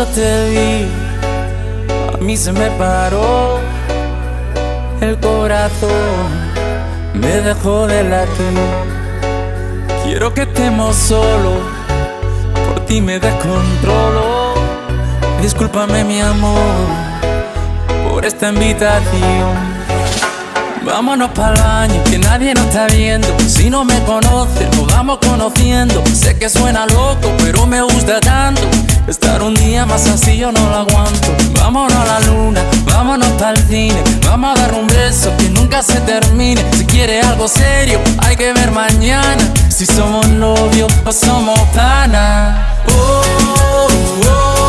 yo te vi, a mí se me paró el corazón, me dejó de latir. Quiero que estemos solos, por ti me descontrolo. Discúlpame mi amor por esta invitación. Vámonos para el baño, que nadie nos está viendo. Si no me conoce, nos vamos conociendo. Sé que suena loco, pero me gusta tanto. Estar un día más así yo no lo aguanto. Vámonos a la luna, vámonos para el cine. Vamos a dar un beso que nunca se termine. Si quiere algo serio, hay que ver mañana. Si somos novios o somos panas. Oh, oh,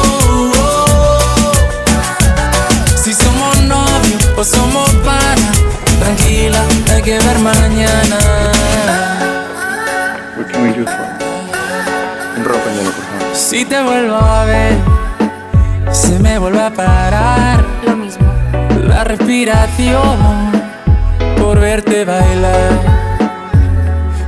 Si te vuelvo a ver, se me vuelve a parar Lo mismo. la respiración por verte bailar.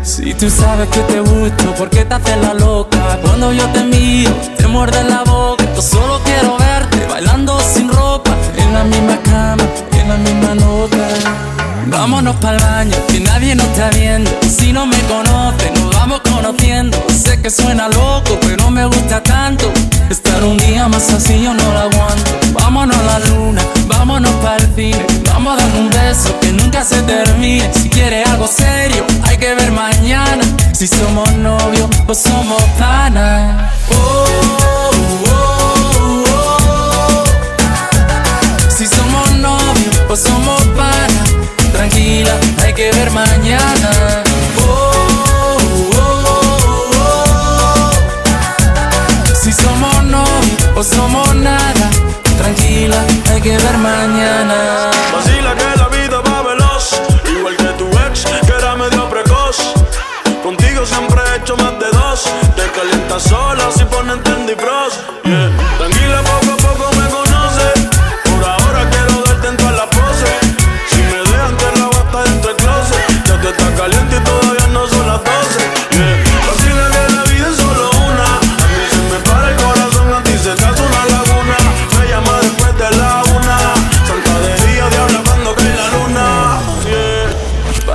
Si tú sabes que te gusto, ¿por qué te haces la loca? Cuando yo te miro, te muerde la boca. Yo solo quiero verte bailando sin ropa, en la misma cama, en la misma nota. Vámonos para el baño, que nadie nos está viendo. Si no me conoce, nos vamos conociendo. Sé que suena loco, pero me gusta tanto. Estar un día más así yo no lo aguanto. Vámonos a la luna, vámonos para el cine. Vamos a dar un beso que nunca se termine. Si quiere algo serio, hay que ver mañana. Si somos novios o somos panas. Oh, que ver mañana. Oh, oh, oh. Si somos novios o somos nada, tranquila, hay que ver mañana.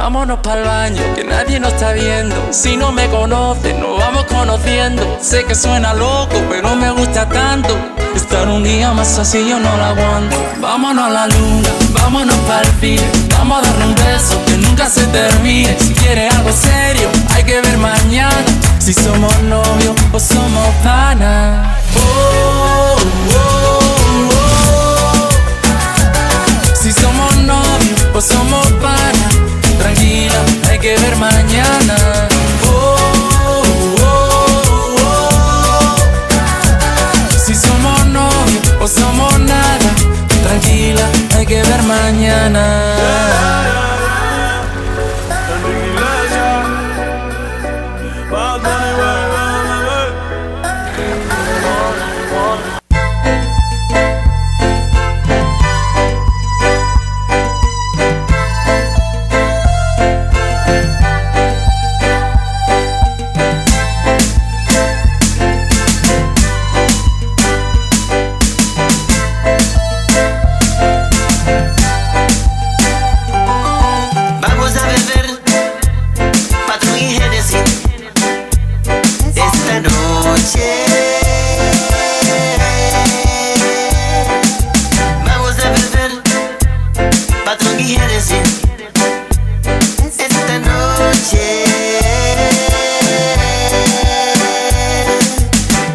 Vámonos para el baño, que nadie nos está viendo. Si no me conoce, nos vamos conociendo. Sé que suena loco, pero me gusta tanto. Estar un día más así yo no lo aguanto. Vámonos a la luna, vámonos para el. Vamos a darle un beso que nunca se termine. Si quiere algo serio, hay que ver mañana. Si somos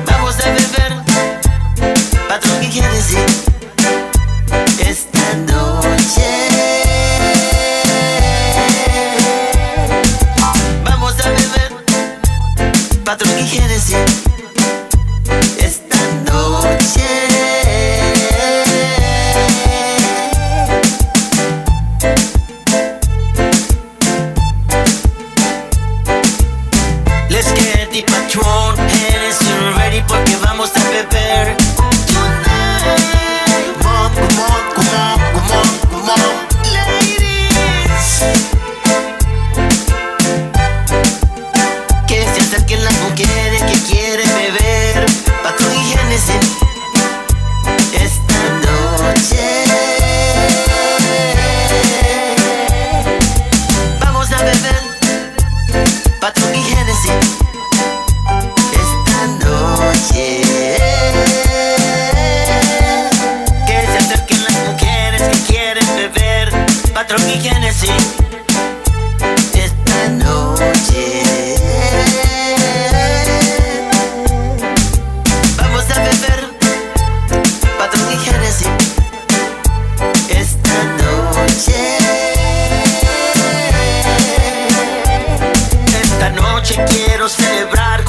Vamos a beber, patrón, ¿qué quieres ir? Esta noche. Vamos a beber, patrón, ¿qué quieres? Esta noche.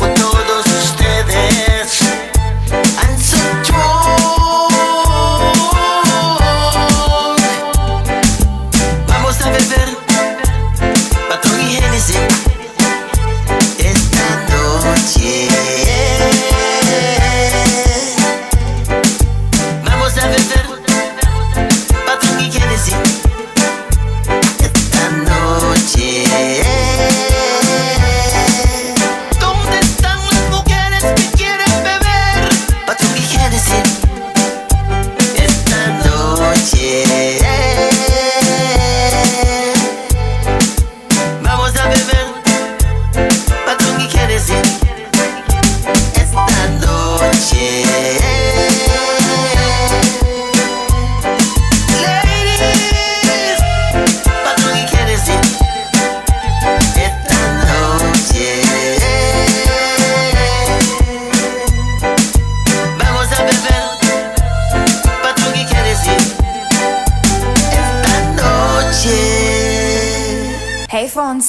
with no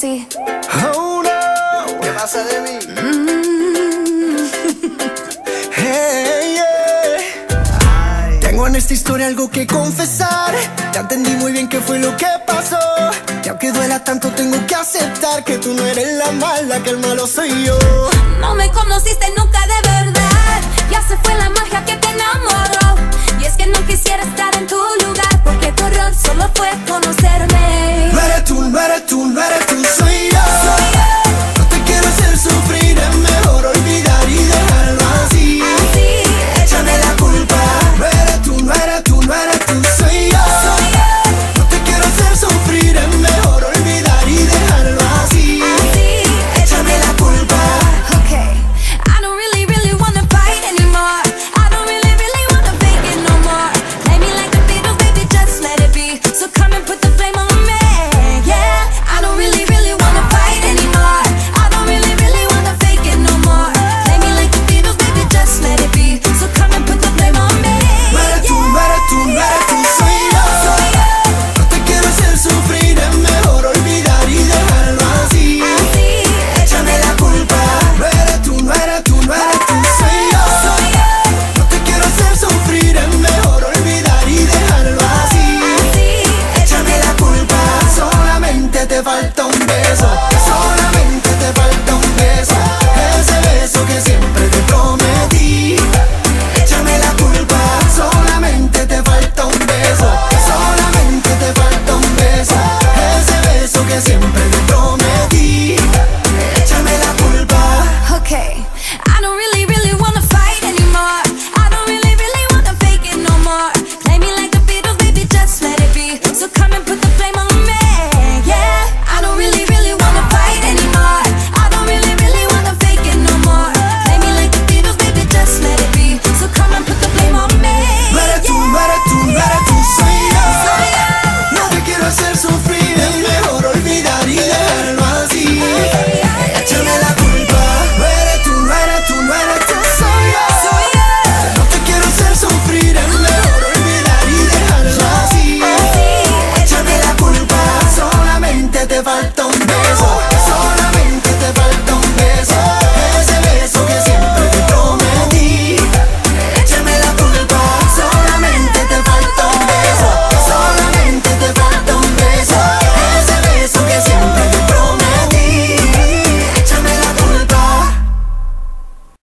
Oh no, ¿Qué pasa de mí? hey, yeah. Tengo en esta historia algo que confesar. Ya entendí muy bien qué fue lo que pasó. Y aunque duela tanto, tengo que aceptar que tú no eres la mala, que el malo soy yo. No me conociste nunca